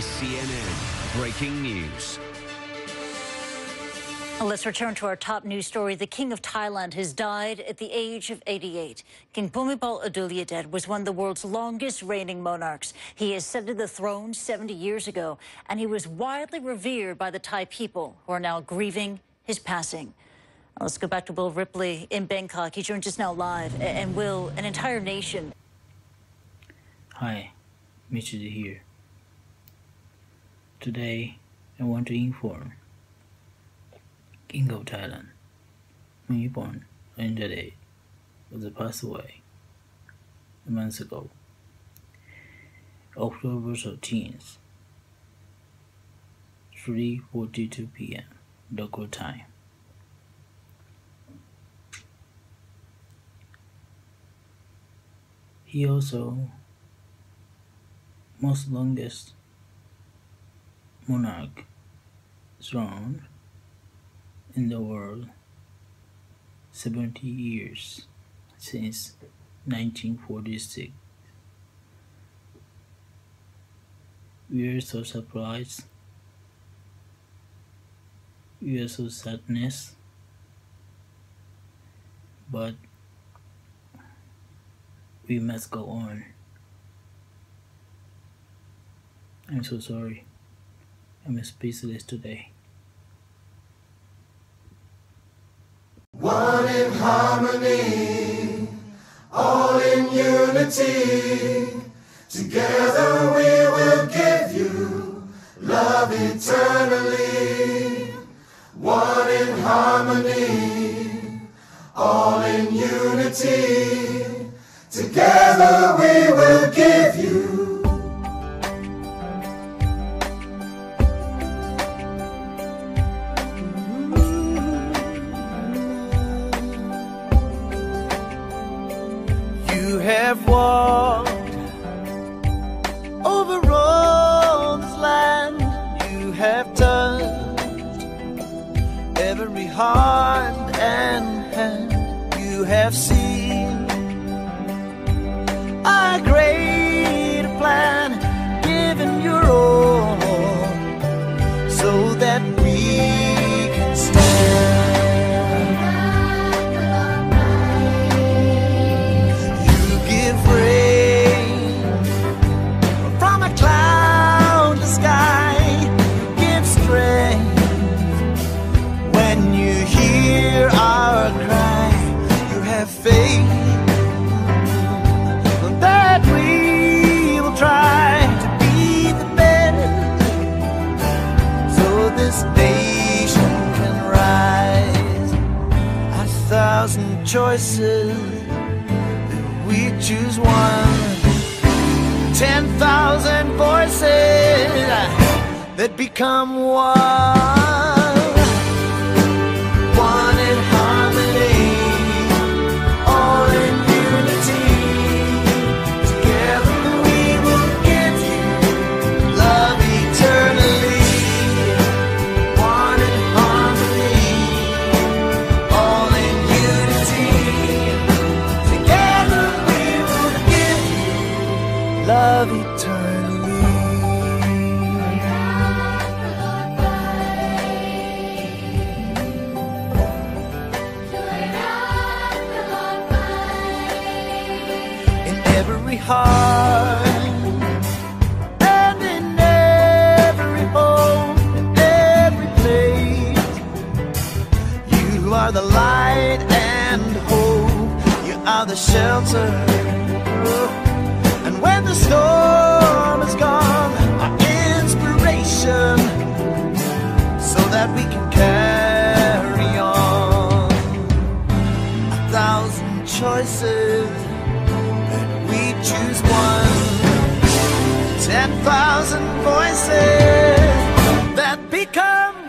is CNN Breaking News. Let's return to our top news story. The King of Thailand has died at the age of 88. King Bhumibol Adulyadej was one of the world's longest reigning monarchs. He ascended the throne 70 years ago, and he was widely revered by the Thai people, who are now grieving his passing. Let's go back to Will Ripley in Bangkok. He joins us now live. And Will, an entire nation. Hi, Mitchell here. Today, I want to inform King of Thailand, Bhumibol Adulyadej, was passed away a month ago, October 13th, 3.42 p.m. local time. He also most longest monarch throne in the world 70 years since 1946. We are so surprised. We are so sadness. But we must go on. I'm so sorry. I'm speechless today. One in harmony, all in unity. Together we will give you love eternally. One in harmony, all in unity. Together we will give you have walked over all this land. You have touched every heart and hand. You have seen choices we choose one. Ten thousand voices that become one. are the light and hope. You are the shelter. And when the storm is gone, our inspiration, so that we can carry on. A thousand choices, we choose one. Ten thousand voices that become.